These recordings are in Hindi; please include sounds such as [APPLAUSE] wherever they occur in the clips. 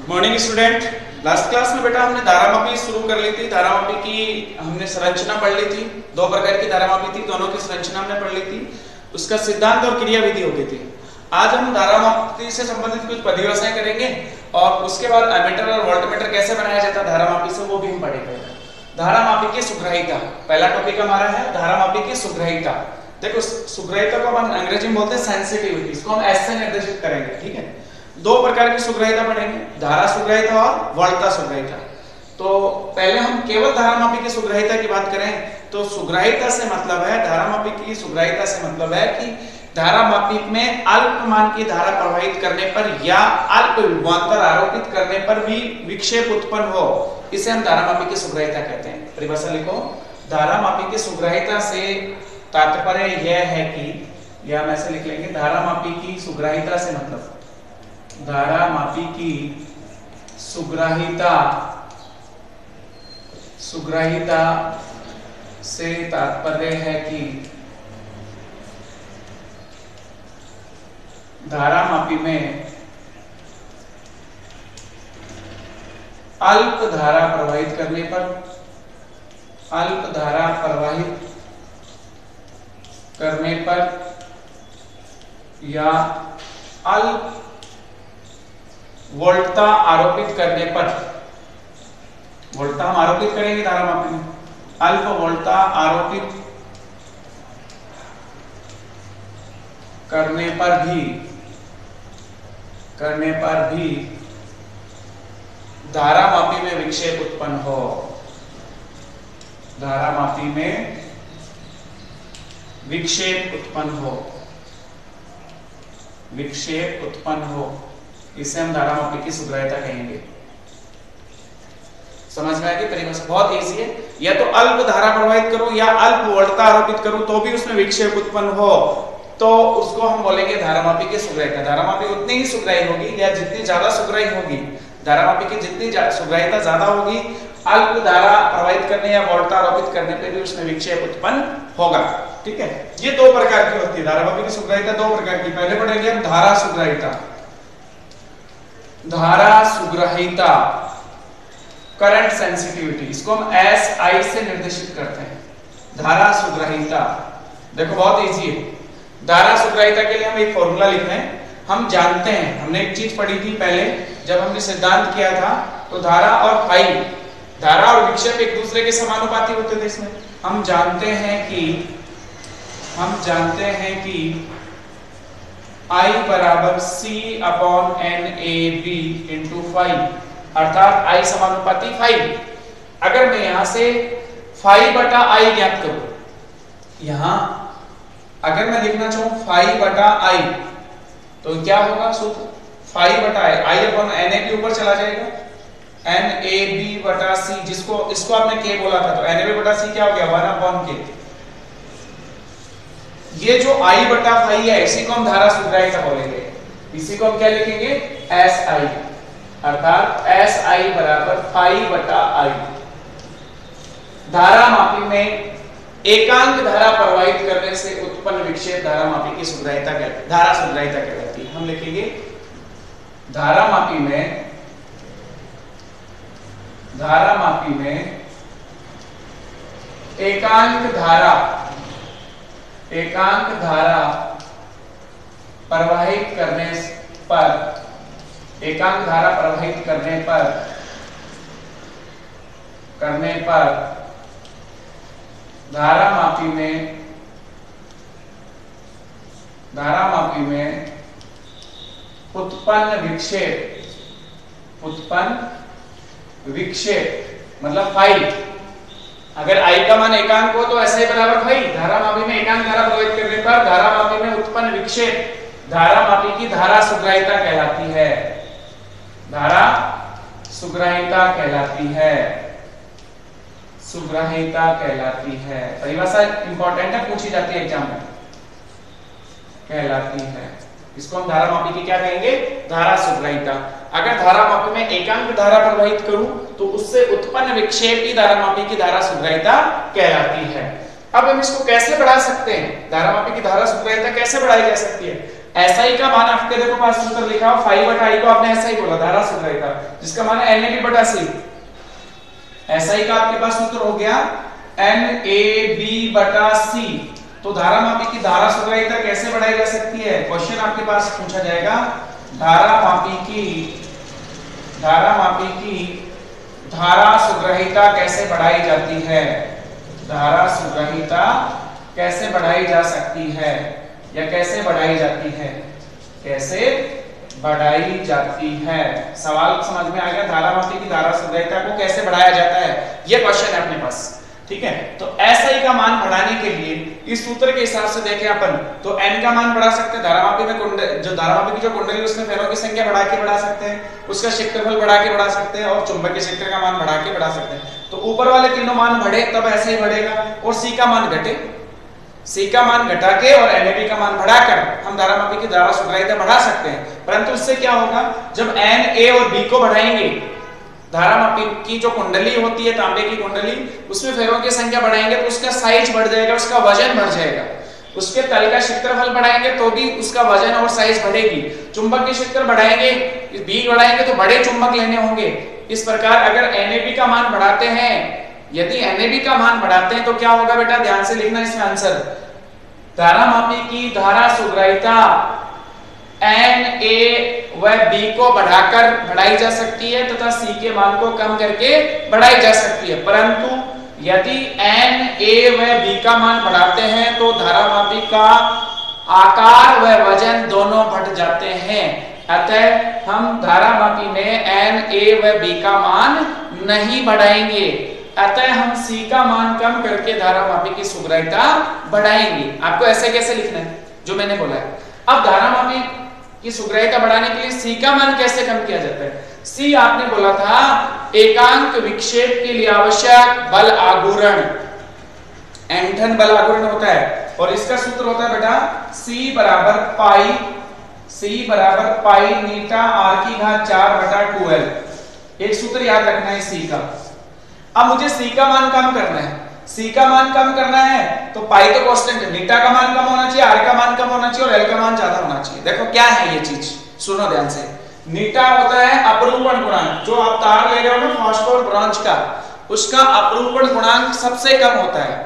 Good morning student last class में बेटा हमने धारामापी शुरू कर ली थी। धारामापी की हमने संरचना पढ़ ली थी। दो प्रकार की धारामापी थी, दोनों की संरचना हमने पढ़ ली थी। उसका सिद्धांत और क्रिया विधि हो गई थी। आज हम धारामापी से संबंधित कुछ परिभाषाएँ करेंगे और उसके बाद एमीटर और वोल्टमीटर कैसे बनाया जाता है धारामापी से वो भी हम पढ़ेंगे। धारामापी की सुग्राहिता पहला टॉपिक हमारा है धारामापी की सुग्राहिता देखो सुग्राहिता को हम अंग्रेज़ी में बोलते हैं सेंसिटिविटी इसको हम ऐसे निर्देशित करेंगे, ठीक है? दो प्रकार की सुग्राहिता पढ़ेंगे, धारा सुग्राहिता और वोल्टा सुग्राहिता। तो पहले हम केवल धारामापी की सुग्राहिता की बात करें तो सुग्राहिता से मतलब है धारामापी की सुग्राहिता से मतलब है कि धारामापी में अल्प मान की धारा प्रवाहित करने पर या अल्प विभवांतर आरोपित करने पर भी विक्षेप उत्पन्न हो, इसे हम धारामापी की सुग्राहिता कहते हैं। परिभाषा लिखो धारामापी की सुग्राहिता से तात्पर्य यह है कि, या हम ऐसे लिख लेंगे धारामापी की सुग्राहिता से मतलब। धारामापी की सुग्राहिता सुग्राहिता से तात्पर्य है कि धारामापी में अल्प धारा प्रवाहित करने पर अल्प धारा प्रवाहित करने पर या अल्प वोल्टता आरोपित करने पर। वोल्टता हम आरोपित करेंगे धारा धारामापी में। अल्प वोल्टता आरोपित करने पर भी, करने पर भी धारामापी में विक्षेप उत्पन्न हो। धारामापी में विक्षेप उत्पन्न हो। विक्षेप उत्पन्न हो। इसे हम धारामापी की सुग्राहिता कहेंगे समझ में आएगी परिभाषा बहुत इजी है। या तो अल्प धारा प्रवाहित करूँ या अल्प वोल्टता आरोपित करूँ तो भी उसमें विक्षेप उत्पन्न हो तो उसको हम बोलेंगे धारामापी की सुग्राहिता। धारामापी उतनी ही सुग्राही होगी या जितनी ज़्यादा सुग्राही होगी? धारामापी की जितनी सुग्राहिता ज़्यादा होगी, अल्प धारा प्रवाहित करने या वोल्टता आरोपित करने पर भी उसमें विक्षेप उत्पन्न होगा। ठीक है? ये दो प्रकार की होती है धारामापी की सुग्राहिता दो प्रकार की। पहले पढ़ेंगे हम धारा सुग्राहिता। धारा सुग्राहिता करंट सेंसिटिविटी इसको हम एस आई से निर्देशित करते हैं। धारा सुग्राहिता, देखो बहुत इजी है। धारा सुग्राहिता के लिए हम एक फॉर्मूला लिख रहे हैं। हम जानते हैं, हमने एक चीज़ पढ़ी थी पहले, जब हमने सिद्धांत किया था तो धारा और फाई धारा और विक्षेप एक दूसरे के समानुपाती होते थे इसमें। हम जानते हैं कि, हम जानते हैं कि I बराबर C upon N A B into five अर्थात I समानुपाती फाइव अगर मैं यहाँ से फाइव बटा आई ज्ञात करूँ, यहाँ अगर मैं लिखना चाहूँ फाइव बटा आई तो क्या होगा सूत्र? फाइव बटा I I upon N A B ऊपर चला जाएगा। एन ए बी बटा सी जिसको, इसको आपने के बोला था तो एन ए बी बटा सी क्या हो गया? वन अपॉन के ये जो आई बटा फाइव है, इसी को हम धारा सुग्राहिता बोलेंगे इसी को हम क्या लिखेंगे? एस आई अर्थात एस आई बराबर फाइव बटा आई धारा मापी में एकांक धारा प्रवाहित करने से उत्पन्न विक्षेप धारा मापी की कहलाती धारा सुग्राहिता कहलाती है हम लिखेंगे, धारा मापी में धारा मापी में एकांक धारा एकांक धारा प्रवाहित करने पर एकांक धारा प्रवाहित करने पर करने पर धारा मापी में, धारा मापी में उत्पन्न विक्षेप उत्पन्न विक्षेप मतलब फाइव अगर आई का मान एकांक हो तो ऐसे बराबर भाई धारा मापी में एकांक धारा प्रवाहित करने पर धारा मापी में उत्पन्न विक्षेप धारा मापी की धारा सुग्राहिता कहलाती है। धारा सुग्राहिता कहलाती है। सुग्राहिता कहलाती है। परिभाषा इंपॉर्टेंट है, पूछी जाती है एग्ज़ाम में। कहलाती है। इसको हम धारा मापी की क्या कहेंगे? धारा सुग्राहिता। अगर धारा मापी में एकांक धारा प्रवाहित करूँ तो उससे उत्पन्न विक्षेप की धारा मापी की धारा सुग्राहिता कहलाती है। अब हम इसको कैसे बढ़ा सकते हैं? धारा मापी की धारा सुग्राहिता कैसे बढ़ाई जा सकती है? ऐसा ही का मान आपके देखो पास सूत्र लिखा हो फाइव बटा आई को आपने ऐसा ही बोला, धारा सुग्रहिता, जिसका मान है एन ए बी बटा सी। ऐसा ही का आपके पास सूत्र हो गया, एन ए बी बटा सी। तो धारा मापी की धारा सुग्रहिता कैसे बढ़ाई जा सकती है? क्वेश्चन आपके पास पूछा जाएगा। धारा मापी की, धारा मापी की धारा सुग्रहिता कैसे बढ़ाई जाती है? धारा सुग्रहिता कैसे बढ़ाई जा सकती है? या कैसे बढ़ाई जाती है? कैसे बढ़ाई जाती है? सवाल समझ में आ गया? धारा मापी की धारा सुग्रहिता को कैसे बढ़ाया जाता है? ये क्वेश्चन है अपने पास। ठीक है? तो ही का मान बढ़ाने के लिए इस सूत्र के हिसाब से देखें अपन तो n का मान बढ़ा सकते हैं धारामापी में कुंडल, जो धारामापी की जो कुंडली उसमें फेरों की संख्या बढ़ा के बढ़ा सकते हैं, उसका क्षेत्रफल बढ़ा के बढ़ा सकते हैं और चुंबकीय क्षेत्र का मान बढ़ा के बढ़ा सकते हैं। तो ऊपर वाले तीनों मान बढ़े, तब ऐसे ही बढ़ेगा और सी का मान घटे। सी का मान घटा के और एन का मान बढ़ाकर हम धारामापी की धारा सुग्राहिता बढ़ा सकते हैं। परंतु उससे क्या होगा? जब एन ए और बी को बढ़ाएँगे धारामापी की जो कुंडली होती है, तांबे की कुंडली, उसमें फेरों की संख्या बढ़ाएँगे तो उसका साइज़ बढ़ जाएगा, उसका वज़न बढ़ जाएगा। उसके तल का क्षेत्रफल बढ़ाएँगे तो भी उसका वज़न और साइज़ बढ़ेगी। चुंबक के क्षेत्र बढ़ाएँगे बी बढ़ाएँगे तो बड़े चुंबक लेने होंगे। इस प्रकार अगर एन का मान बढ़ाते हैं, यदि एन का मान बढ़ाते हैं तो क्या होगा बेटा? ध्यान से लिखना इसमें आंसर धारा मापी की धारा सुग्राहिता एन ए व बी को बढ़ाकर बढ़ाई जा सकती है तथा सी के मान को कम करके बढ़ाई जा सकती है। परंतु यदि एन ए व बी का मान बढ़ाते हैं तो धारा मापी का आकार व वज़न दोनों बढ़ जाते हैं। अतः हम धारा मापी में एन ए व बी का मान नहीं बढ़ाएँगे। अतः हम सी का मान कम करके धारा मापी की सुग्रहिता बढ़ाएँगे। आपको ऐसे कैसे लिखना है? जो मैंने बोला है। अब की सुग्रहिता बढ़ाने के लिए सी का मान कैसे कम किया जाता है? सी आपने बोला था एकांक विक्षेप के लिए आवश्यक बल आगुरण। एंठन बल आगुरण होता है। और इसका सूत्र होता है बेटा, सी बराबर पाई, सी बराबर पाई नीटा आर की घात चार बटा ट्वेल्व एक सूत्र याद रखना है सी का। अब मुझे सी का मान कम करना है। सी का मान कम करना है तो पाई तो कांस्टेंट है बीटा का मान कम होना चाहिए आर का मान कम होना चाहिए और एल का मान ज़्यादा होना चाहिए। देखो क्या है ये चीज़, सुनो ध्यान से। नीटा होता है अपरूपण गुणांक, जो आप तार ले रहे हो ना फॉस्फोर ब्रॉन्ज का, उसका अपरूपण गुणांक सबसे कम होता है।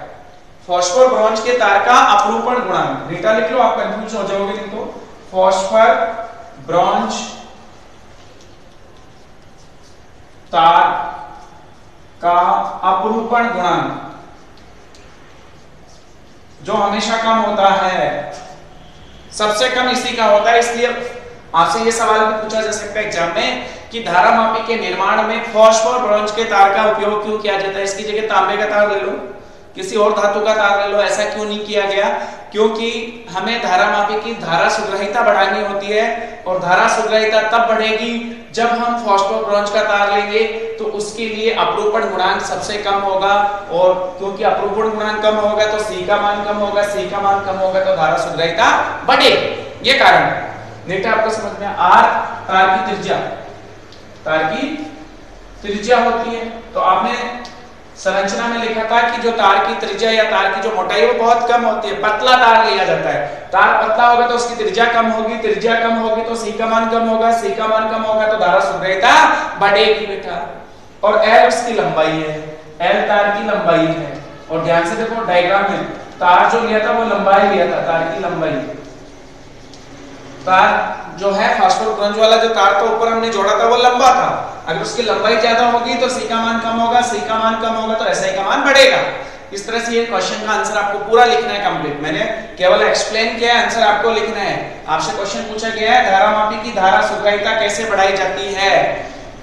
फॉस्फोर ब्रॉन्ज के तार का अपरूपण गुणांक। नीटा लिख लो, आप कंफ्यूज हो जाओगे नहीं तो फॉस्फर ब्रॉन्ज तार का अपरूपण गुणांक। जो हमेशा कम होता है। सबसे कम इसी का होता है, इसलिए आपसे ये सवाल भी पूछा जा सकता है एग्ज़ाम में कि धारा मापी के निर्माण में फॉस्फोर ब्रॉन्ज के तार का उपयोग क्यों किया जाता है? इसकी जगह तांबे का तार ले लो, किसी और धातु का तार ले लो, ऐसा क्यों नहीं किया गया? क्योंकि हमें धारा मापी की धारा सुग्रहिता बढ़ानी होती है और धारा सुग्रहिता तब बढ़ेगी जब हम फॉस्फोर ब्रॉन्ज का तार लेंगे तो उसके लिए अपरूपण गुणांक सबसे कम होगा। और क्योंकि अपरूपण गुणांक कम होगा तो सी का मान कम होगा सी का मान कम होगा तो धारा सुग्रहिता बढ़े। ये कारण। नेटा आपको समझ में आर तार की त्रिज्या। तार की त्रिज्या होती है। तो आपने संरचना में लिखा था कि जो तार की त्रिज्या या तार की जो मोटाई, वो बहुत कम होती है। पतला तार लिया जाता है। तार पतला होगा तो उसकी त्रिज्या कम होगी, त्रिज्या कम होगी तो सी का मान कम होगा, सी का मान कम होगा तो धारा सुग्रहिता बढ़ेगी बेटा। और एल उसकी लंबाई है। एल तार की लंबाई है। और ध्यान से देखो डायग्राम में तार जो लिया था, वो लंबाई लिया था, तार की लंबाई। तार जो है फास्फोर ब्रंज वाला जो तार था, ऊपर हमने जोड़ा था, वो लंबा था। अगर उसकी लंबाई ज़्यादा होगी तो सी का मान कम होगा सी का मान कम होगा तो ऐसा ही का मान बढ़ेगा। इस तरह से ये क्वेश्चन का आंसर आपको पूरा लिखना है कंप्लीट मैंने केवल एक्सप्लेन किया है आंसर आपको लिखना है। आपसे क्वेश्चन पूछा गया है, धारा मापी की धारा सुग्राहिता कैसे बढ़ाई जाती है?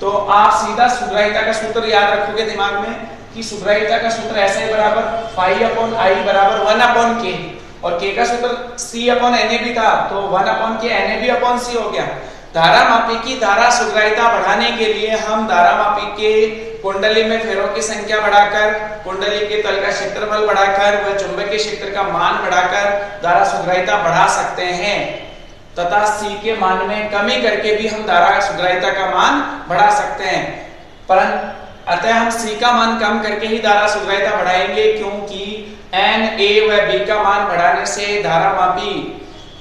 तो आप सीधा सुग्राहिता का सूत्र याद रखोगे दिमाग में कि सुग्राहिता का सूत्र ऐसे बराबर फाइव अपॉन आई बराबर वन अपॉन के और के का सूत्र c अपॉन एन भी था तो वन अपॉन के एन बी अपॉन सी हो गया। धारा मापी की धारा सुग्राहिता बढ़ाने के लिए हम धारा मापी के कुंडली में फेरों की संख्या बढ़ाकर, कुंडली के तल का क्षेत्रफल बढ़ाकर व चुंबकीय क्षेत्र का मान बढ़ाकर धारा सुग्राहिता बढ़ा सकते हैं। तथा सी के मान में कमी करके भी हम धारा सुग्राहिता का मान बढ़ा सकते हैं। परंतु अतः हम सी का मान कम करके ही धारा सुग्राहिता बढ़ाएँगे, क्योंकि एन ए व बी का मान बढ़ाने से धारा मापी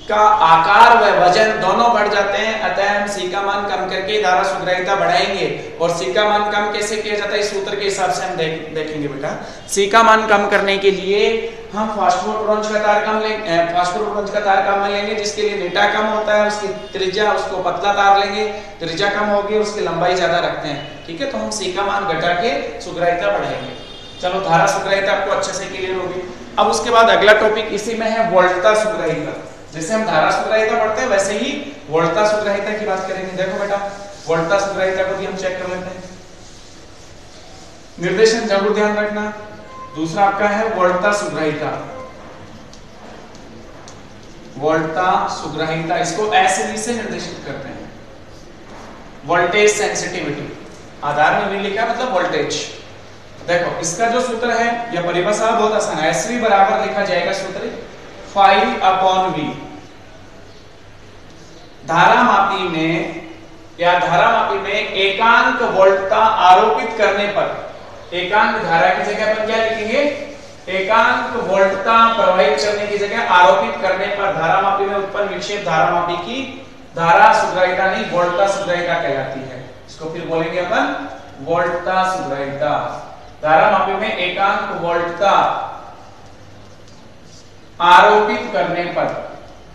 का आकार व वज़न दोनों बढ़ जाते हैं अतः हम सी का मान कम करके धारा सुग्राहिता बढ़ाएँगे। और सी का मान कम कैसे किया जाता है? इस सूत्र के हिसाब से हम देख, देखेंगे बेटा। सी का मान कम करने के लिए हम फास्फोरस का तार कम लेंगे फास्फोरस का तार कम लेंगे जिसके लिए नीटा कम होता है उसकी त्रिज्या उसको पतला तार लेंगे। त्रिज्या कम होगी उसकी लंबाई ज़्यादा रखते हैं। ठीक है? तो हम सी का मान घटा के सुग्राहिता बढ़ाएँगे। चलो, धारा सुग्राहिता आपको अच्छे से क्लियर होगी। अब उसके बाद अगला टॉपिक इसी में है वोल्टा सुग्राहिता। जैसे हम धारा सुग्राहिता पढ़ते हैं, वैसे ही वोल्टा सुग्राहिता की बात करेंगे। देखो बेटा वोल्टा सुग्राहिता को भी हम चेक कर लेते हैं। निर्देशन ज़रूर ध्यान रखना। दूसरा आपका है वोल्टा सुग्राहिता। वोल्टा सुग्राहिता, इसको ऐसे से निर्देशित करते हैं। वोल्टेज सेंसिटिविटी आधार में भी लिखा मतलब वोल्टेज देखो, इसका जो सूत्र है, या परिभाषा बहुत आसान है। एस बराबर लिखा जाएगा सूत्र फाइव अपॉन वी धारा मापी में, या धारा मापी में एकांक वोल्टता आरोपित करने पर एकांक धारा की जगह पर क्या लिखेंगे? एकांक वोल्टता प्रवाहित करने की जगह आरोपित करने पर धारा मापी में उत्पन्न विक्षेप धारा मापी की धारा सुग्राहिता नहीं वोल्टा सुग्राहिता कहलाती है। इसको फिर बोलेंगे अपन वोल्टा सुग्राहिता। धारा मापी में एकांक वोल्टता आरोपित करने पर,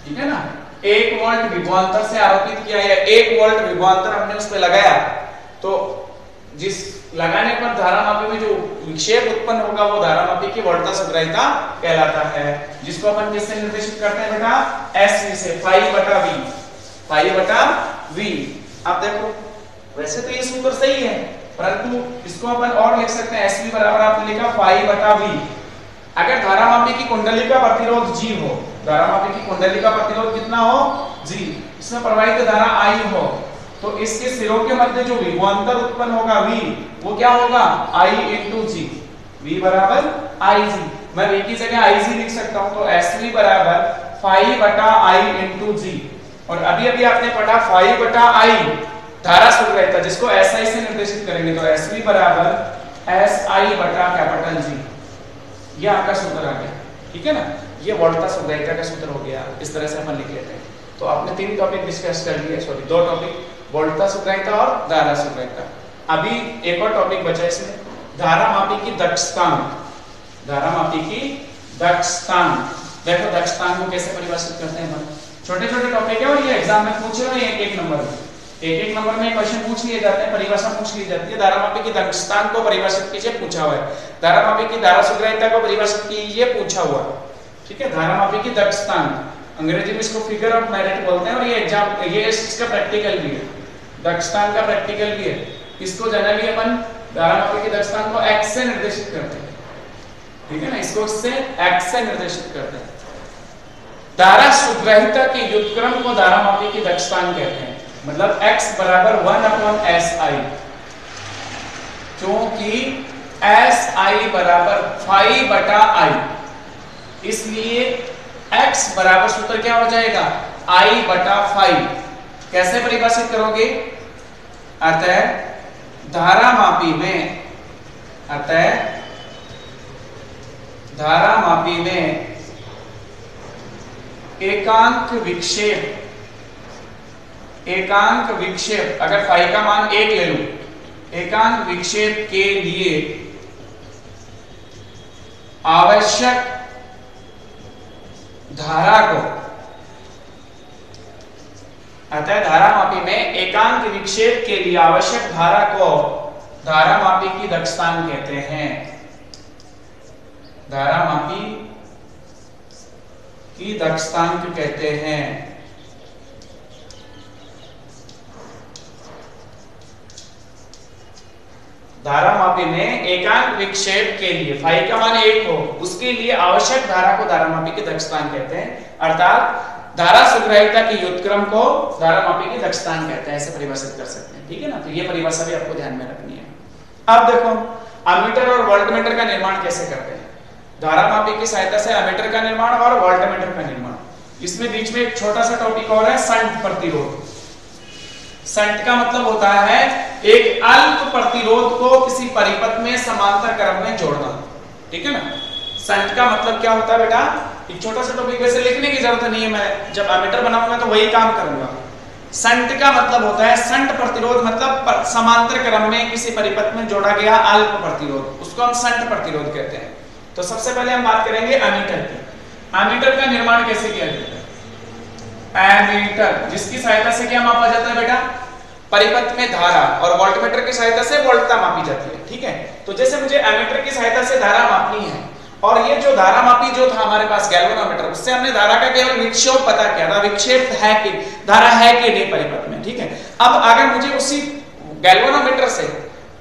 ठीक है ना? एक वोल्ट विभवांतर से आरोपित किया है एक वोल्ट विभवांतर हमने उस पर लगाया तो जिस लगाने पर धारा मापी में जो विक्षेप उत्पन्न होगा, वो धारा मापी की वोल्टा सुग्राहिता कहलाता है। जिसको अपन किससे निर्देशित करते हैं बेटा? एस वी से फाइव बटा वी फाइव बटा वी आप देखो, वैसे तो ये सूत्र सही है। परंतु इसको अपन और लिख सकते हैं एस वी बराबर आपने लिखा फाइव बटा वी अगर धारा मापी की कुंडली का प्रतिरोध जी हो धारा मापी की कुंडली का प्रतिरोध कितना हो? जी इसमें प्रवाहित धारा आई हो। तो इसके सिरों के मध्य जो विभवांतर उत्पन्न होगा v, वो क्या होगा? I इंटू जी v बराबर जी मैं v की जगह जी लिख सकता हूँ तो एस वी बराबर फाइव बटा आई इंटू जी और अभी अभी आपने पढ़ा फाइव बटा आई धारा सूत्र रहता जिसको एस आई से निर्देशित करेंगे तो एस वी बराबर एस आई बटा कैपिटल जी ये आपका सूत्र आ गया, ठीक है ना? ये वोल्टा सुग्राहिता का सूत्र हो गया, इस तरह से अपन लिख लेते हैं। तो आपने तीन टॉपिक डिस्कस कर लिए सॉरी दो टॉपिक वोल्टा सुग्राहिता और धारा सुग्राहिता। अभी एक और टॉपिक बचा इसमें, धारा मापी की दक्षतांक। धारा मापी की दक्षतांक। देखो दक्षतांक को कैसे परिभाषित करते हैं छोटे छोटे टॉपिक है और ये एग्ज़ाम में पूछे हुए एक एक नंबर में। एक एक नंबर में क्वेश्चन पूछ लिए जाते हैं, परिभाषा पूछ ली जाती है। धारा मापी की दक्षतांक को परिभाषित कीजिए, पूछा हुआ है। धारा मापी की धारा सुग्राहिता को परिभाषित कीजिए, पूछा हुआ ठीक है धारा मापी की दक्षतांक अंग्रेज़ी में इसको फिगर ऑफ़ मेरिट बोलते हैं और ये एग्ज़ाम ये इसका प्रैक्टिकल भी है। दक्षतांक का प्रैक्टिकल भी है। इसको जनरली अपन धारा मापी की दक्षतांक को एक्स से निर्देशित करते हैं। ठीक है ना, इसको इससे एक्स से निर्देशित करते हैं। धारा सुग्राहिता के युद्धक्रम को धारा मापी की दक्षतांक कहते हैं। मतलब x बराबर वन अपॉन एस आई क्योंकि एस आई बराबर फाइव बटा आई इसलिए x बराबर सूत्र क्या हो जाएगा? i बटा फाइव कैसे परिभाषित करोगे? अतः धारा मापी में, अतः धारा मापी में एकांक विक्षेप एकांक विक्षेप, अगर फाइव का मान एक ले लू, एकांक विक्षेप के लिए आवश्यक धारा को, अतः धारा मापी में एकांक विक्षेप के लिए आवश्यक धारा को धारा मापी की दक्षतांक कहते हैं। धारा मापी की दक्षतांक कहते हैं। धारा मापी में एकांक विक्षेप के लिए फाइव का मान एक हो, उसके लिए आवश्यक धारा को धारा मापी की दक्षतांक कहते हैं। अर्थात, धारा सुग्राहिता के युद्धक्रम को धारा मापी की दक्षतांक कहते हैं, ऐसे परिभाषित कर सकते हैं, ठीक है ना? तो ये परिभाषा भी आपको ध्यान में रखनी है। अब देखो अमीटर और वोल्टमीटर का निर्माण कैसे करते हैं? धारा मापी की सहायता से अमीटर का निर्माण और वोल्टमीटर का निर्माण। इसमें बीच में एक छोटा सा टॉपिक और है संट प्रतिरोध। संट का मतलब होता है एक अल्प प्रतिरोध को किसी परिपथ में समांतर क्रम में जोड़ना। ठीक है ना? संट का मतलब क्या होता है बेटा? एक छोटा सा टॉपिक वैसे लिखने की ज़रूरत नहीं है मैं जब एमीटर बनाऊँगा तो वही काम करूँगा। संट का मतलब होता है संट प्रतिरोध मतलब पर, समांतर क्रम में किसी परिपथ में जोड़ा गया अल्प प्रतिरोध। उसको हम संट प्रतिरोध कहते हैं। तो सबसे पहले हम बात करेंगे एमीटर की। एमीटर का निर्माण कैसे किया है एमीटर जिसकी सहायता से क्या मापा जाता है बेटा? परिपथ में धारा, और वोल्टमीटर की सहायता से वोल्टता मापी जाती है, ठीक है? तो जैसे मुझे एमीटर की सहायता से धारा मापनी है, और ये जो धारा मापी जो था हमारे पास गैल्वेनोमीटर उससे हमने धारा का केवल विक्षेप पता किया था, विक्षेप है कि, धारा है कि नहीं परिपथ में, ठीक है? अब अगर मुझे उसी गैल्वेनोमीटर से,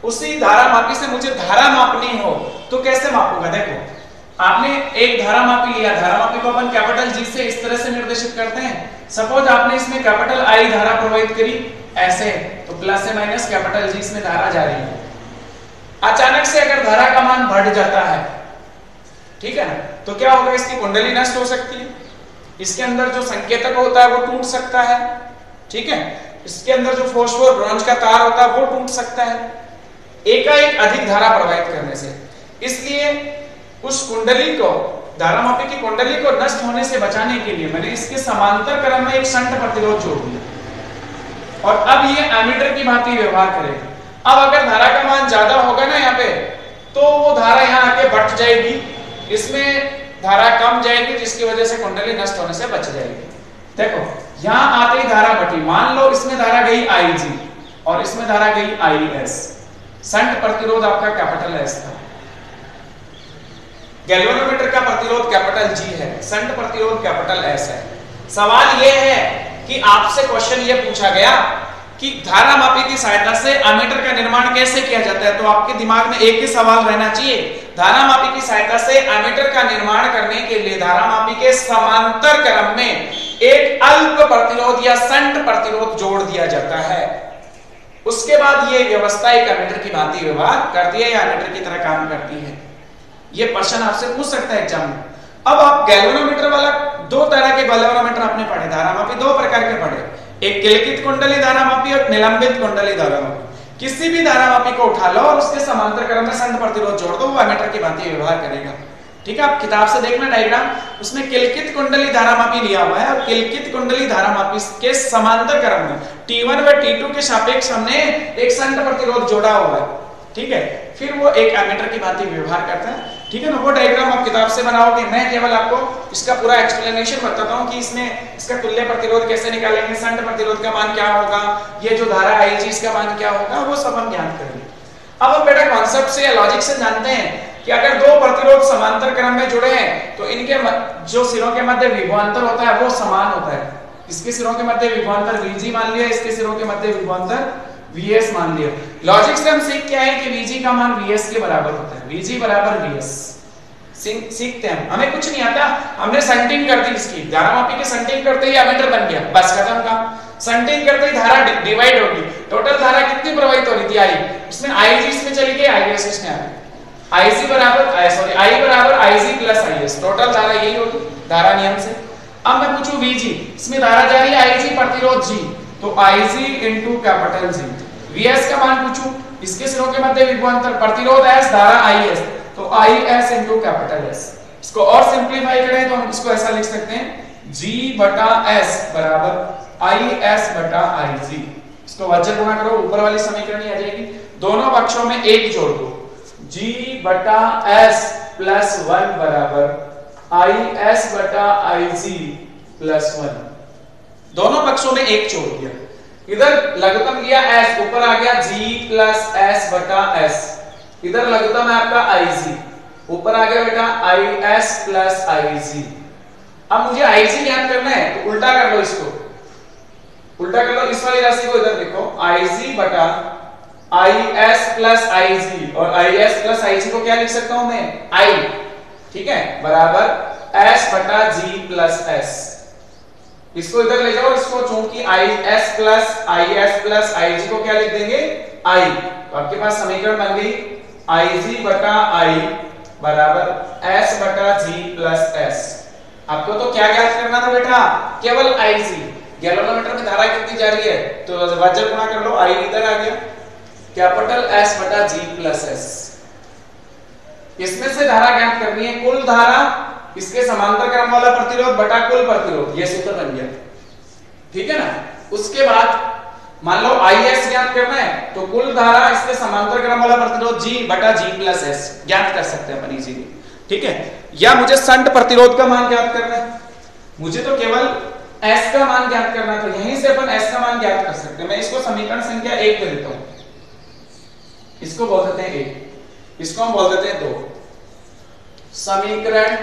उसी धारा मापी से मुझे धारा मापनी हो तो कैसे मापूँगा? देखो आपने एक धारा मापी लिया, धारा मापी को अपन कैपिटल जी से इस तरह से निर्देशित करते हैं। सपोज़ आपने इसमें कैपिटल आई धारा प्रवाहित करी, ऐसे तो प्लस से माइनस कैपिटल जी इसमें धारा जा रही है। अचानक से अगर धारा का मान बढ़ जाता है, ठीक है ना तो क्या होगा, इसकी कुंडली नष्ट हो सकती है। इसके अंदर जो संकेतक होता है, वो टूट सकता है, ठीक है। इसके अंदर जो फोस्फोर ब्रॉन्ज का तार होता है, वो टूट सकता है। एकाएक अधिक धारा प्रवाहित करने से। इसलिए उस कुंडली को धारामापी की कुंडली को नष्ट होने से बचाने के लिए मैंने इसके समांतर क्रम में एक संट प्रतिरोध जोड़ दिया। और अब ये एमीटर की भांति व्यवहार करेगा। अब अगर धारा का मान ज़्यादा होगा ना यहाँ पे तो वो धारा यहाँ आके बढ़ जाएगी। इसमें धारा कम जाएगी, जिसकी वजह से कुंडली नष्ट होने से बच जाएगी। देखो, यहाँ आते ही धारा बटी। मान लो इसमें धारा गई आई जी और इसमें धारा गई आई एस संट प्रतिरोध आपका कैपिटल एस था। गैल्वेनोमीटर का प्रतिरोध कैपिटल जी है संट प्रतिरोध कैपिटल एस है। सवाल यह है कि आपसे क्वेश्चन ये पूछा गया कि धारा मापी की सहायता से अमीटर का निर्माण कैसे किया जाता है? तो आपके दिमाग में एक ही सवाल रहना चाहिए। धारा मापी की सहायता से अमीटर का निर्माण करने के लिए धारा मापी के समांतर क्रम में एक अल्प प्रतिरोध या संट प्रतिरोध जोड़ दिया जाता है। उसके बाद ये व्यवस्था एक अमीटर की भांति व्यवहार करती है या अमीटर की तरह काम करती है। ये प्रश्न आपसे पूछ सकता है एग्ज़ाम में। अब आप गैल्वेनोमीटर वाला दो तरह के गैल्वेनोमीटर आपने पढ़े धारा मापी दो प्रकार के पढ़े। एक किलकित कुंडली धारा मापी और निलंबित कुंडली धारा मापी किसी भी धारा मापी को उठा लो और उसके समांतर क्रम में संत प्रतिरोध जोड़ दो, वो एमीटर की भांति व्यवहार करेगा। ठीक है, आप किताब से देखना डायग्राम उसमें किलकित कुंडली धारा मापी लिया हुआ है। और किलकित कुंडली धारा मापी के समांतर क्रम में T1 व T2 के सापेक्ष हमने एक संत प्रतिरोध जोड़ा हुआ है। ठीक है, फिर वो एक एमीटर की भांति व्यवहार करता है। ठीक है ना? वो डायग्राम आप किताब से बनाओगे। मैं केवल आपको इसका पूरा एक्सप्लेनेशन बताता हूँ कि इसमें इसका तुल्य प्रतिरोध कैसे निकालेंगे संट प्रतिरोध का मान क्या होगा, ये जो धारा आएगी इसका मान क्या होगा, वो सब हम ज्ञान करेंगे। अब हम बेटा कॉन्सेप्ट से या लॉजिक से जानते हैं कि अगर दो प्रतिरोध समांतर क्रम में जुड़े हैं तो इनके जो सिरों के मध्य विभवांतर होता है, वो समान होता है। इसके सिरों के मध्य विभवांतर वीजी मान लिया, इसके सिरों के मध्य विभवांतर वीएस मान लिया। लॉजिक से हम सीख क्या है कि वीजी का मान वीएस के बराबर होता है। वीजी बराबर वीएस सीखते हैं हमें। कुछ नहीं आता। हमने संटिंग कर दी इसकी। धारा मापी के संटिंग करते ही एमीटर बन गया। बस खत्म काम संटिंग करते ही धारा डिवाइड होगी। टोटल धारा कितनी प्रवाहित हो रही थी? आई इसमें आईजी इसमें चली गई। आईएस इसमें आ गई। आईसी बराबर सॉरी आई बराबर आईजी प्लस आईएस टोटल धारा यही होगी। धारा नियम से। अब मैं पूछूँ वीजी इसमें धारा जा रही है आईजी प्रतिरोध जी तो IG into capital G VS का मान पूछूँ, इसके सिरों के मध्य विभवांतर प्रतिरोध एस धारा आईएस तो एस इंटू कैपिटल एस इसको और सिंप्लीफाई करें तो हम इसको ऐसा लिख सकते हैं जी बटा एस बराबर एस बटा जी इसको वज्र गुणा करो, ऊपर वाली समीकरण आ जाएगी। दोनों पक्षों में एक जोड़ दो। जी बटा एस प्लस वन बराबर एस बटा आई जी प्लस वन दोनों पक्षों में एक जोड़ दिया। इधर लघुत्तम लिया एस ऊपर आ गया जी प्लस एस बटा एस इधर लघुतम है आपका जी ऊपर आ गया बेटा आई एस प्लस आई अब मुझे आई जी ज्ञात करना है तो उल्टा कर लो इसको। उल्टा कर लो इस वाली राशि को इधर देखो। आई जी बटा आई एस प्लस आई और आई एस प्लस आई को क्या लिख सकता हूँ मैं? आई ठीक है? बराबर एस बटा जी प्लस एस इसको इधर ले जाओ, इसको चूँकि I S plus I S plus I G को क्या लिख देंगे? आई तो आपके पास समीकरण बन गई आई जी बटा आई बराबर एस बटा जी प्लस एस आपको तो क्या ज्ञात करना था बेटा? केवल आई जी गैलोमीटर में धारा कितनी जा रही है? तो वज्र गुणा कर लो आई इधर आ गया। कैपिटल एस बटा जी प्लस एस इसमें से धारा ज्ञात करनी है, कुल धारा इसके समांतर क्रम वाला प्रतिरोध बटा कुल प्रतिरोध, ये सूत्र बन गया। ठीक है ना? उसके बाद, मान लो आई एस ज्ञात करना है तो कुल धारा इसके समांतर क्रम वाला प्रतिरोध जी बटा जी प्लस एस ज्ञात कर सकते हैं अपन इजीली ठीक है? या मुझे संट प्रतिरोध का मान ज्ञात करना है? मुझे तो केवल एस का मान ज्ञात करना तो यहीं से अपन एस का मान ज्ञात कर सकते हैं। मैं इसको समीकरण संख्या एक दे देता हूँ। इसको बोल देते हैं एक, इसको हम बोल देते हैं दो। समीकरण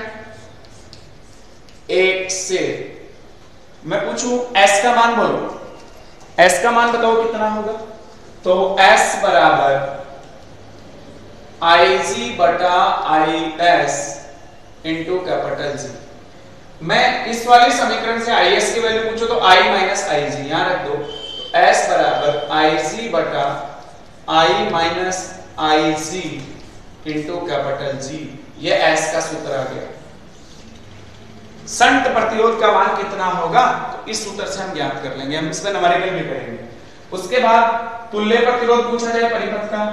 एक से। मैं पूछूँ एस का मान बोलो। एस का मान बताओ कितना होगा? तो एस बराबर आई जी बटा I S into capital G मैं इस वाले समीकरण से आई एस की वैल्यू पूछो तो आई माइनस आई जी यहाँ रख दो। तो एस बराबर आई जी बटा I minus I G into capital G ये एस का सूत्र आ गया। संट प्रतिरोध का मान कितना होगा तो इस सूत्र से हम ज्ञात कर लेंगे। हम इसमें नंबरिकल भी करेंगे उसके बाद तुल्य प्रतिरोध पूछा जाए परिपथ का।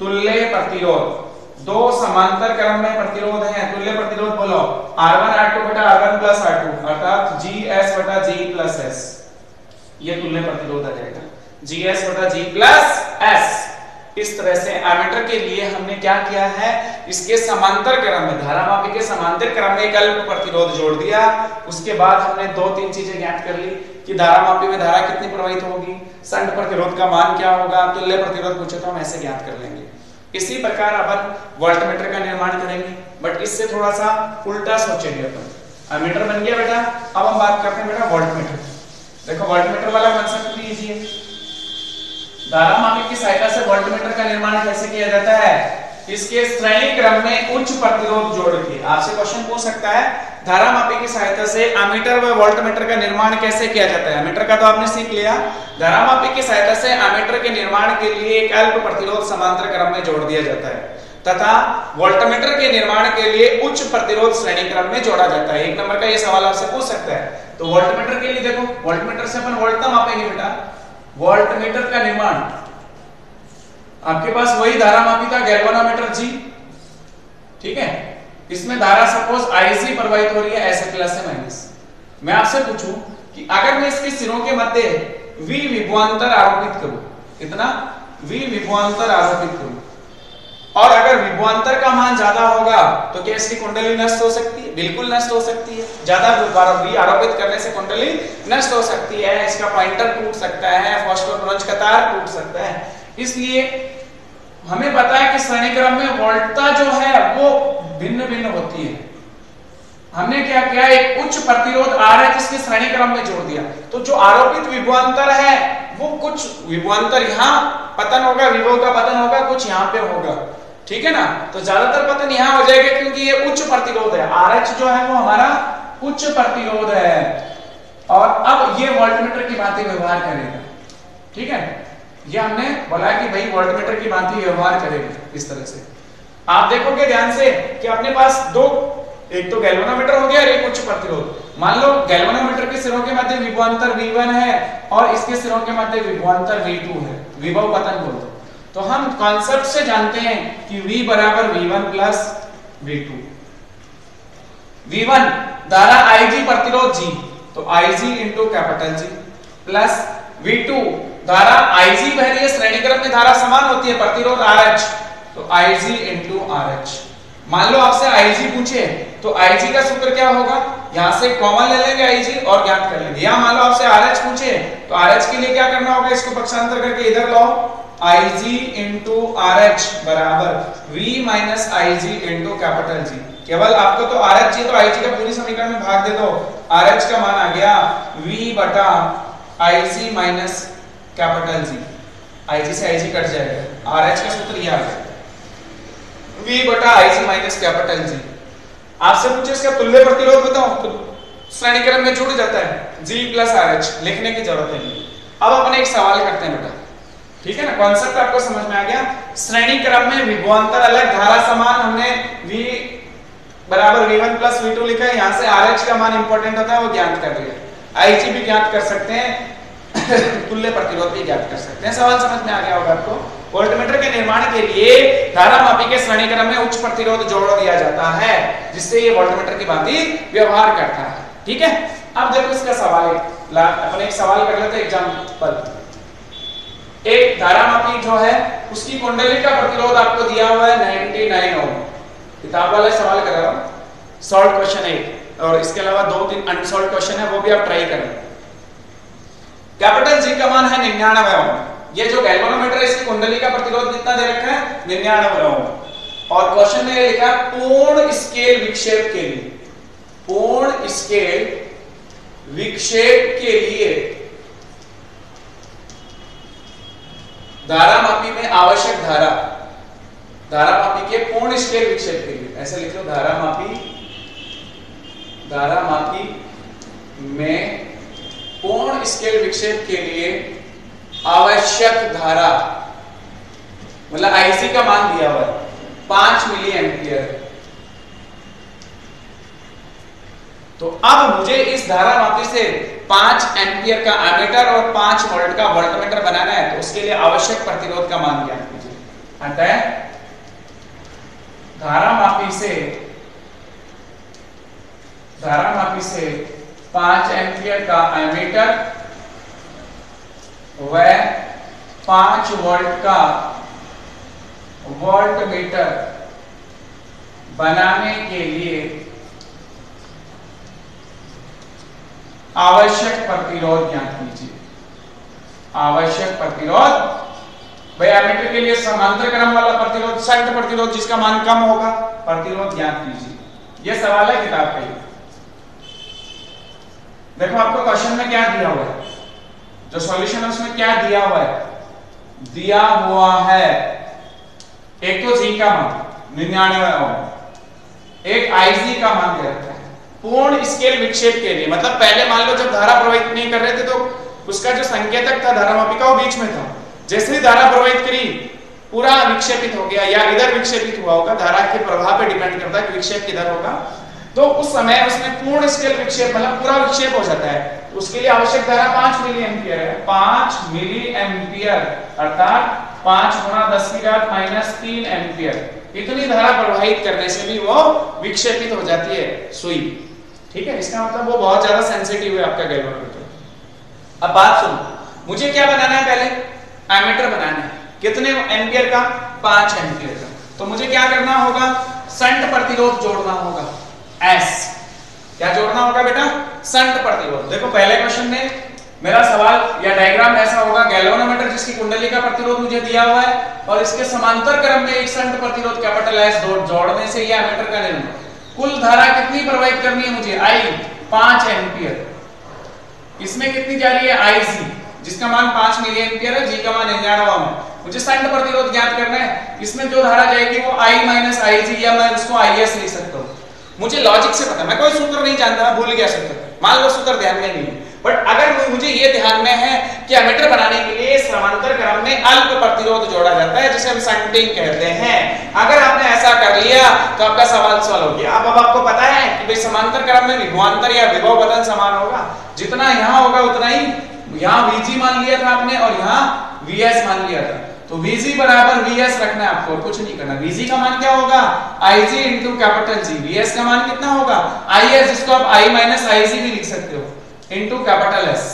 तुल्य प्रतिरोध। दो समांतर क्रम में प्रतिरोध है। तुल्य प्रतिरोध बोलो R1 R2 बटा R1 प्लस R2 अर्थात GS बटा G प्लस S ये तुल्य प्रतिरोध आ जाएगा। GS बटा G प्लस S इस तरह से एमीटर के लिए हमने क्या किया है? इसके समांतर क्रम में धारामापी के समांतर क्रम में एक अल्प प्रतिरोध जोड़ दिया। उसके बाद हमने दो तीन चीज़ें ज्ञात कर ली कि धारामापी में धारा कितनी प्रवाहित होगी संट प्रतिरोध का मान क्या होगा, तुल्य प्रतिरोध पूछे तो हम ऐसे ज्ञात कर लेंगे। इसी प्रकार अपन वोल्टमीटर का निर्माण करेंगे बट इससे थोड़ा सा उल्टा सोचेंगे अपन। एमीटर बन गया बेटा, अब हम बात करते हैं बेटा वोल्टमीटर देखो वोल्टमीटर वाला कंसेप्ट भी इजी है। धारा मापी की सहायता से वोल्टमीटर का निर्माण कैसे किया जाता है? इसके श्रेणी क्रम में उच्च प्रतिरोध जोड़ के। आपसे क्वेश्चन पूछ सकता है धारा मापी की सहायता से अमीटर व वोल्टमीटर का निर्माण कैसे किया जाता है? अमीटर का तो आपने सीख लिया। धारा मापी की सहायता से अमीटर के निर्माण के लिए एक अल्प प्रतिरोध समांतर क्रम में जोड़ दिया जाता है। तथा वोल्टमीटर के निर्माण के लिए उच्च प्रतिरोध श्रेणी क्रम में जोड़ा जाता है। एक नंबर का ये सवाल आपसे पूछ सकता है। तो वोल्टमीटर के लिए देखो वोल्टमीटर से अपन वोल्टता मापेंगे बेटा। वोल्टमीटर का निर्माण। आपके पास वही धारा मापी था, गैल्वेनोमीटर जी ठीक है? इसमें धारा सपोज़ आई आईसी प्रवाहित हो रही है ऐसे प्लस से माइनस मैं आपसे पूछूँ कि अगर मैं इसके सिरों के मध्य वी विभवांतर आरोपित करूँ, कितना? वी विभवांतर आरोपित करूँ। और अगर विभवांतर का मान ज़्यादा होगा तो क्या इसकी कुंडली नष्ट हो सकती है? बिल्कुल नष्ट हो सकती है। ज़्यादा वी आरोपित करने से कुंडली नष्ट हो सकती है। इसका पॉइंटर टूट सकता है का तार टूट सकता है। इसलिए हमें पता है कि श्रेणी क्रम में वोल्टता जो है, वो भिन्न भिन्न होती है। हमने क्या किया? एक उच्च प्रतिरोध आ रहा है जिसके श्रेणी क्रम में जोड़ दिया। तो जो आरोपित विभवांतर है, वो कुछ विभवांतर यहाँ पतन होगा, विभव का पतन होगा, कुछ यहाँ पे होगा। ठीक है ना? तो ज़्यादातर पतन यहाँ हो जाएगा क्योंकि ये उच्च प्रतिरोध है। आरएच जो है वो हमारा उच्च प्रतिरोध है। और अब ये वोल्टमीटर की भांति व्यवहार करेगा। ठीक है? ये हमने बोला कि भाई वोल्टमीटर की भांति व्यवहार करेगा इस तरह से। आप देखोगे ध्यान से कि अपने पास दो, एक तो गैल्वेनोमीटर हो गया और एक उच्च प्रतिरोध। मान लो गैल्वेनोमीटर के सिरों के मध्य विभवांतर V1 है और इसके सिरों के मध्य विभवांतर V2 है। विभव पतन बोलते तो हम कॉन्सेप्ट से जानते हैं कि V बराबर V1 प्लस V2 V1 धारा IG प्रतिरोध G तो IG into capital G plus V2 धारा IG बह रही है श्रेणी क्रम में धारा समान होती है, प्रतिरोध RH तो IG इंटू RH मान लो आपसे IG पूछे तो IG का सूत्र क्या होगा? यहाँ से कॉमन ले लेंगे IG और ज्ञात कर लेंगे। या मान लो आपसे RH पूछे तो RH के लिए क्या करना होगा इसको पक्षांतर करके इधर लाओ। Ig आर एच बराबर V I G into capital G केवल आपको तो आर एच तो जी का पूरी समीकरण में भाग दे दो। एच का मान आ गया V बटा माइनस कैपिटल जी आई जी से जी कट जाएगा। एच का सूत्र यह गया। V बटा जी माइनस कैपिटल जी आपसे पूछे, इसका तुल्य प्रतिरोध बताओ। तो श्रेणी क्रम में जुड़ जाता है। G आर एच लिखने की ज़रूरत नहीं। अब अपन एक सवाल करते हैं बेटा। ठीक है ना? कॉन्सेप्ट आपको समझ में आ गया। श्रेणी क्रम में विभवांतर अलग, धारा समान हमने V बराबर V1 प्लस V2 लिखा है। यहाँ से RH का मान इंपॉर्टेंट होता है, वो ज्ञात कर लिया। IG भी ज्ञात कर सकते हैं। [COUGHS] तुल्य प्रतिरोध भी ज्ञात कर सकते हैं। सवाल समझ में आ गया होगा आपको? वोल्टमीटर के निर्माण के लिए धारा मापी के श्रेणी क्रम में उच्च प्रतिरोध जोड़ दिया जाता है, जिससे ये वोल्टमीटर की भांति व्यवहार करता है। ठीक है? अब देखो इसका सवाल है अपन एक सवाल कर लेते एग्ज़ाम्पल एक धारा मापी जो है, उसकी कुंडली का प्रतिरोध आपको दिया हुआ है 99 ओम। किताब वाला सवाल कर रहा हूँ। सॉल्व क्वेश्चन एक, और इसके अलावा दो तीन अनसॉल्व क्वेश्चन है, वो भी आप ट्राई करें। कैपिटल जी का मान है निन्यानवे ओम। ये जो गैल्वेनोमीटर है, इसकी कुंडली का प्रतिरोध कितना दे रखा है? निन्यानवे ओम। और क्वेश्चन में लिखा पूर्ण स्केल विक्षेप के लिए। पूर्ण स्केल विक्षेप के लिए। धारा मापी में आवश्यक धारा। धारा मापी के पूर्ण स्केल विक्षेप के लिए। ऐसे लिख लो धारा मापी धारा मापी में पूर्ण स्केल विक्षेप के लिए आवश्यक धारा। मतलब आईसी का मान दिया हुआ है। पाँच मिली एम्पियर। तो अब मुझे इस धारा मापी से पाँच एम्पियर का एमीटर और पाँच वोल्ट का वोल्टमीटर बनाना है तो उसके लिए आवश्यक प्रतिरोध का मान ज्ञात कीजिए। अतः धारा मापी से, धारा मापी से पाँच एम्पियर का एमीटर व पाँच वोल्ट का वोल्ट मीटर बनाने के लिए आवश्यक प्रतिरोध ज्ञात कीजिए। आवश्यक प्रतिरोध। भाई एमीटर के लिए समांतर क्रम वाला प्रतिरोध संट प्रतिरोध जिसका मान कम होगा, प्रतिरोध ज्ञात कीजिए। यह सवाल है किताब का देखो, आपको क्वेश्चन में क्या दिया हुआ है? जो सॉल्यूशन है, उसमें क्या दिया हुआ है? दिया हुआ है। एक तो जी का मान, निन्यानवे एक आई जी का मान दे रखा है। पूर्ण स्केल विक्षेप के लिए। मतलब पहले मान लो जब धारा प्रवाहित नहीं कर रहे थे तो उसका जो संकेतक था धारा मापी का वो बीच में था। जैसे ही धारा प्रवाहित करी, पूरा विक्षेपित हो गया या इधर विक्षेपित हुआ होगा, धारा के प्रभाव पे डिपेंड करता है कि विक्षेप किधर होगा। तो उस समय उसमें पूर्ण स्केल विक्षेप मतलब पूरा विक्षेप हो जाता है। उसके लिए आवश्यक धारा पाँच मिली एम्पियर है। पाँच मिली एम्पियर अर्थात पाँच गुणा दस की घात माइनस तीन एम्पियर। इतनी धारा प्रवाहित करने से भी वो विक्षेपित हो जाती है। सुई। ठीक है? इसका मतलब वो बहुत ज़्यादा सेंसिटिव है आपका गैल्वेनोमीटर अब बात सुनो, मुझे क्या बनाना है पहले? एमीटर बनाना है। कितने एम्पियर का? पाँच एम्पियर का। तो मुझे क्या करना होगा? संट प्रतिरोध जोड़ना होगा। एस क्या जोड़ना होगा बेटा? संट प्रतिरोध। देखो, पहले क्वेश्चन में मेरा सवाल या डायग्राम ऐसा होगा गैल्वेनोमीटर जिसकी कुंडली का प्रतिरोध मुझे दिया हुआ है, और इसके समांतर क्रम में एक संट प्रतिरोध कैपिटल एस जोड़ने से यह एमीटर का निर्माण। कुल धारा कितनी प्रवाहित करनी है मुझे? आई पाँच एम्पियर। इसमें कितनी जा रही है? आई सी जिसका मान पाँच मिली एम्पियर है जी का मान निन्यानवा मुझे संड प्रतिरोध ज्ञात करना है। इसमें जो धारा जाएगी वो आई माइनस आई जी या मैं उसको आई एस लिख सकता हूँ। मुझे लॉजिक से पता मैं कोई सूत्र नहीं जानता भूल गया सूत्र। मान लो सूत्र ध्यान में नहीं बट अगर मुझे ये ध्यान में है कि एमीटर बनाने के लिए समांतर क्रम में अल्प प्रतिरोध जोड़ा जाता है, जिसे हम संटिंग कहते हैं। अगर आपने ऐसा कर लिया तो आपका सवाल सॉल्व हो गया। अब अब आपको पता है कि भाई समांतर क्रम में विभवांतर या विभव बदल समान होगा। जितना यहाँ होगा, उतना ही यहाँ वीजी मान लिया था आपने और यहाँ वीएस मान लिया था। तो Vg बराबर Vs रखना है आपको कुछ नहीं करना। Vg का मान क्या होगा? Ig into capital G Vs का मान कितना होगा? Is जिसको आप I माइनस Ig भी लिख सकते हो। Into capital S.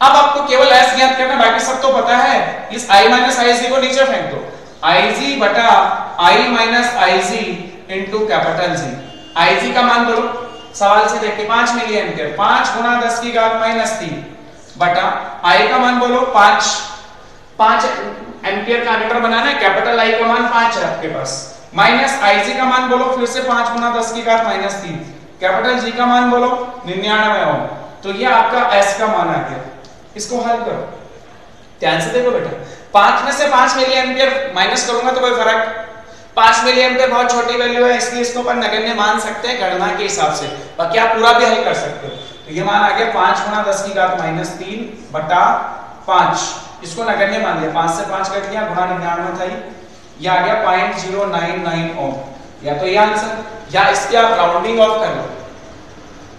अब आपको केवल S ज्ञात करना बाकी सब तो पता है। इस I माइनस Ig को नीचे फेंक दो। Ig बटा I minus Ig into capital G Ig का मान बोलो सवाल से देखिए पाँच मिली एम्पियर। पाँच गुना दस की घात माइनस तीन। बटा आई का मान बोलो पाँच। पाँच एम्पियर का मीटर बनाना है। कैपिटल आई का मान पाँच है आपके पास। माइनस आई जी का मान बोलो, फिर से पाँच गुना दस की घात माइनस तीन। कैपिटल जी का मान बोलो, निन्यानवे ओम। तो ये आपका एस का मान आ गया। इसको हल करो। ध्यान से देखो बेटा। पाँच में से पाँच मिली एम्पियर माइनस करूँगा तो कोई फ़र्क? पाँच मिली एम्पियर बहुत छोटी वैल्यू है इसलिए इसको पर नगण्य मान सकते हैं गणना के हिसाब से। बाकी आप पूरा भी हल कर सकते हो। तो ये मान आ गया पाँच गुना दस की घात माइनस तीन बटा पाँच। इसको नगण्य मान लिया। पाँच से पाँच कट गया गुणा निन्यानवे था ये आ गया point zero nine nine ohm या तो ये आंसर या इसके आप राउंडिंग ऑफ़ कर लो।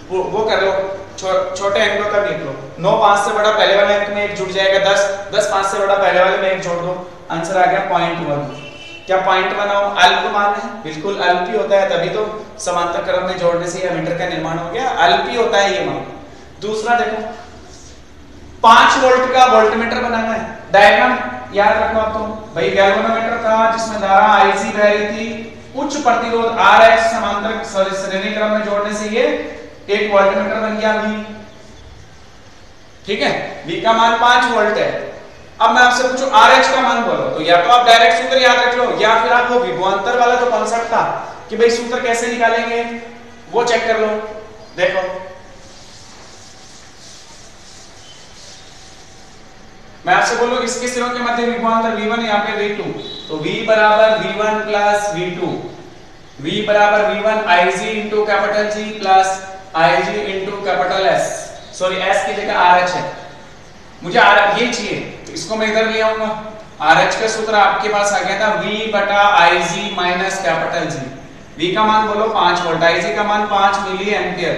वो, वो कर लो। छोटे अंकों तक लिख लो नौ, पाँच से बड़ा पहले वाले अंक में एक जुड़ जाएगा दस। दस, पाँच से बड़ा पहले वाले में एक जोड़ दो। आंसर आ गया पॉइंट वन क्या पॉइंट वन अल्प मान है? बिल्कुल अल्प ही होता है, तभी तो समांतर क्रम में जोड़ने से यह मीटर का निर्माण हो गया। अल्प ही होता है ये मान। दूसरा देखो, पाँच वोल्ट का वोल्टमीटर बनाना है। डायग्राम याद रखो आप तुम भाई गैल्वेनोमीटर था, जिसमें धारा आईसी बह रही थी। उच्च प्रतिरोध आर एक्स समांतर श्रेणी क्रम में जोड़ने से ये एक वोल्टमीटर बन गया वी ठीक है? वी का मान पाँच वोल्ट है। अब मैं आपसे पूछूँ आर एक्स का मान बोलो। तो या तो आप डायरेक्ट सूत्र याद रख लो, या फिर आप वो विभवांतर वाला जो कॉन्सेप्ट था, कि भाई सूत्र कैसे निकालेंगे, वो चेक कर लो। देखो। मैं आपसे बोलूँ इसके सिरों के मध्य विभवांतर v1 यहाँ पे v2 तो v बराबर v1 प्लस v2 v बराबर v1 ig into capital G plus ig into capital S. Sorry S की जगह RH है। मुझे R, ये चाहिए। तो इसको मैं इधर ले आऊँगा। RH का सूत्र आपके पास आ गया था। V बटा ig minus capital G v का मान बोलो 5 वोल्ट ig का मान 5 मिली एम्पियर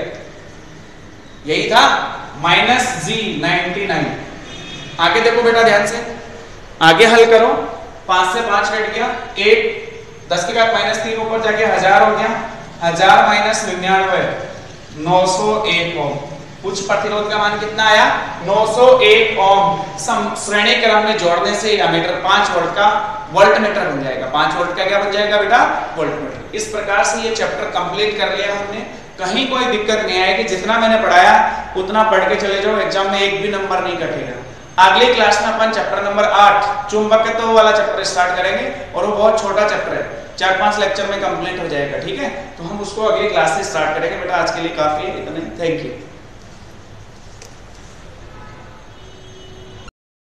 यही था। माइनस जी 99 आगे देखो बेटा ध्यान से। आगे हल करो। पाँच से पाँच कट गया। एक, दस के बाद माइनस तीन ऊपर जाके हज़ार हो गया। हज़ार माइनस निन्यानवे। नौ सौ एक ओम। उच्च प्रतिरोध का मान कितना आया? 901 ओम। श्रेणी क्रम में जोड़ने से या मीटर पाँच वोल्ट का वोल्ट मीटर बन जाएगा। पाँच वोल्ट का क्या बन जाएगा बेटा? वोल्ट मीटर इस प्रकार से ये चैप्टर कंप्लीट कर लिया हमने। कहीं कोई दिक्कत नहीं आएगी। जितना मैंने पढ़ाया, उतना पढ़ के चले जाओ। एग्ज़ाम में एक भी नंबर नहीं कटेगा। अगली क्लास में अपन चैप्टर नंबर आठ, चुंबकत्व वाला चैप्टर स्टार्ट करेंगे और वो बहुत छोटा चैप्टर है। चार पाँच लेक्चर में कंप्लीट हो जाएगा, ठीक है? तो हम उसको अगले क्लास से स्टार्ट करेंगे। बेटा, आज के लिए काफ़ी है, इतने। Thank you